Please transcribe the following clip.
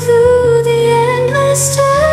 through the endless time.